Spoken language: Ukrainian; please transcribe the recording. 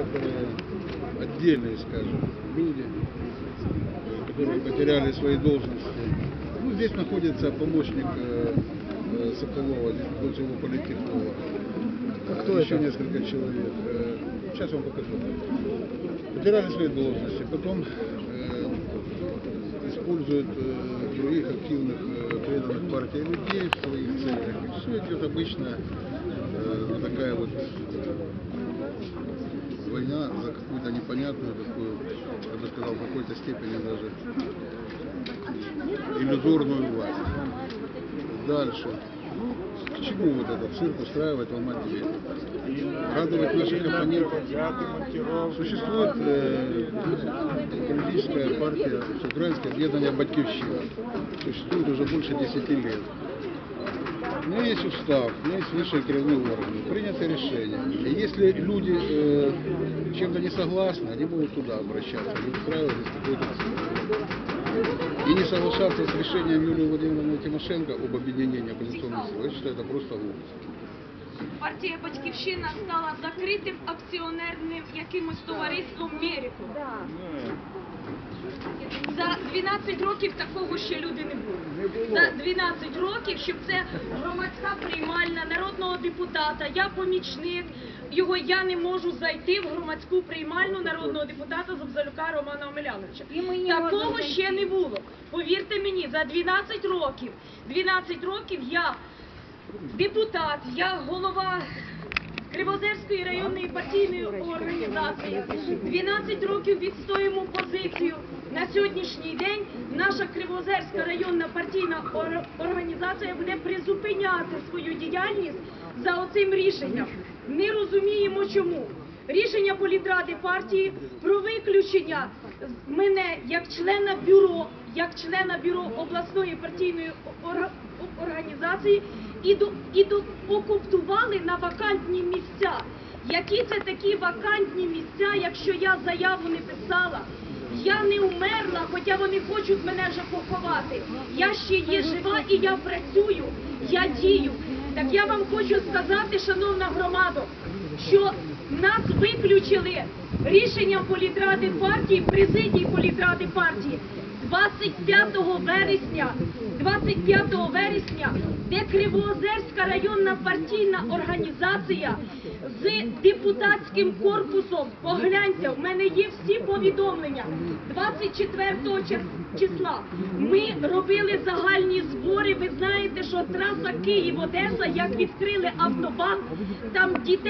некоторые отдельные, скажем, люди, которые потеряли свои должности. Ну, здесь находится помощник э, э, Соколова, здесь находится его политтехнолог. А кто Еще это? несколько человек. Э, Сейчас вам покажу. Потеряли свои должности, потом используют других активных преданных партии людей в своих целях. И все идет обычно такая вот война за какую-то непонятную такую, я бы сказал, в какой-то степени даже иллюзорную власть. Дальше. Ну, к чему вот этот цирк устраивать в Алмате? Радовать наших оппонентов. Существует э, политическая партия Украинское объединение Батькивщина. Существует уже больше 10 лет. У меня есть устав, у меня есть высшие керівні органы, принято решение. И если люди э, чем-то не согласны, они могут туда обращаться, не устраивать здесь какой-то цирк. И не соглашаться с решением Юлии Владимировны Тимошенко об объединении оппозиционных сил, я считаю, это просто глупость. Партія Батьківщина стала закритим акціонерним якимось товариством Меріку. За 12 років такого ще люди не було. За 12 років, щоб це громадська приймальна народного депутата, я помічник, його я не можу зайти в громадську приймальну народного депутата Забзалюка Романа Омеляновича. Такого ще не було. Повірте мені, за 12 років, 12 років я депутат, я голова Кривозерської районної партійної організації. 12 років відстоюємо позицію. На сьогоднішній день наша Кривозерська районна партійна організація буде призупиняти свою діяльність за оцим рішенням. Не розуміємо чому. Рішення політради партії про виключення мене як члена бюро, як члена бюро обласної партійної ор- організації і до і до окуптували на вакантні місця. Які це такі вакантні місця, якщо я заяву не писала? Я не умерла, хоча вони хочуть мене вже поховати. Я ще є жива і я працюю, я дію. Так я вам хочу сказати, шановна громадо, що нас виключили рішенням політради партії, президії політради партії 25 вересня, 25 вересня, де Кривоозерська районна партійна організація з депутатським корпусом, погляньте, в мене є всі повідомлення, 24 числа. Ми робили загальні збори, ви знаєте, що траса Київ-Одеса, як відкрили автобан, там дітей